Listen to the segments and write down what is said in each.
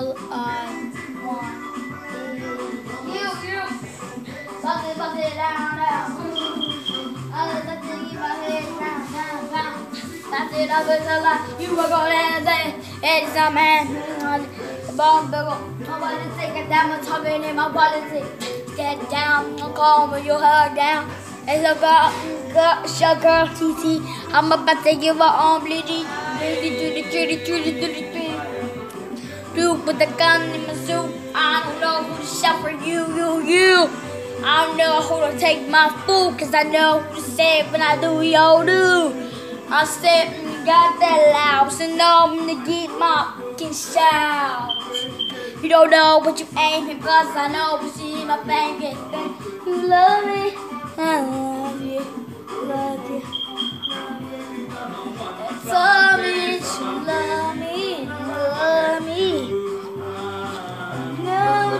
all is you, you. Bust it, down. I'll let you my. You were gonna say, it's a man. The bomb. Nobody take it down, I'm talking in my policy. Get down, calm with your head down. It's a girl, girl, sugar, TT. I'm about to give her arm, lady. Lady, do the, do the, do the, the. With the gun in my suit. I don't know who to shout for you, you, you. I don't know who to take my food, cause I know who to say it when I do, yo, do. I said, mm, got that loud, so now I'm gonna get my fucking shout. You don't know what you aiming, cause I know you see my finger. You love me,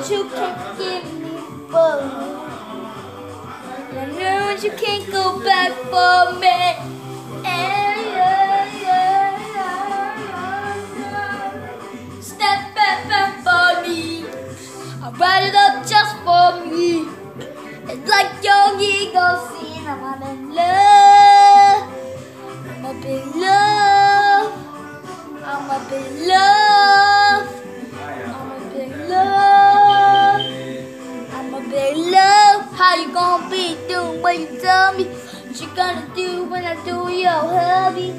What you can't give me I know what you can't go back for me. Step back, back for me. I write it up just for me. It's like young eagle scene. I'm in love. I'm up in love. What you tell me? What you gonna do when I do your hubby?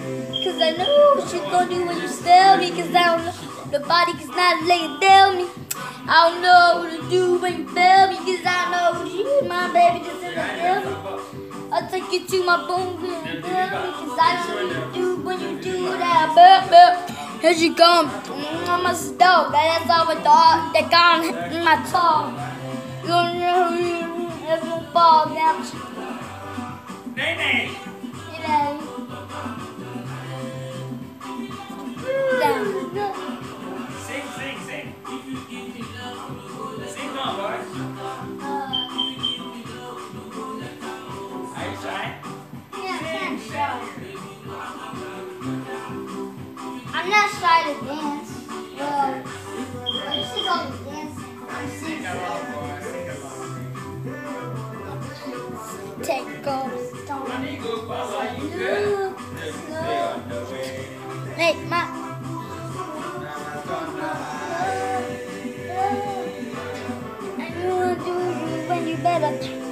Cause I know what you gonna do when you tell me. Cause I don't know nobody cause not lay down me. I don't know what to do when you tell me. Cause I know you, my baby, just in the. I'll take you to my boom boom boom Cause I know what you do when you do that Burp burp Here she come I'm a stove That's all my dog They gone in my tongue You know you It won't fall down Nay, nay. You know Down Sing, sing, sing. Sing on, boy. uh, Are you shy? yeah, I'm shy. I'm not shy to dance. Way. Hey, ma. And you will do when you better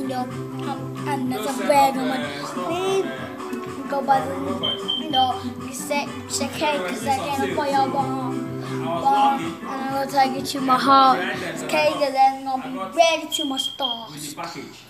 Talking though. Um, and that's a bad one. Beep. Go by the. You say check hey, cause I can't afford your bomb. Bomb. And I'm gonna take it to my heart. Okay, then gonna be ready to my stars. with the package.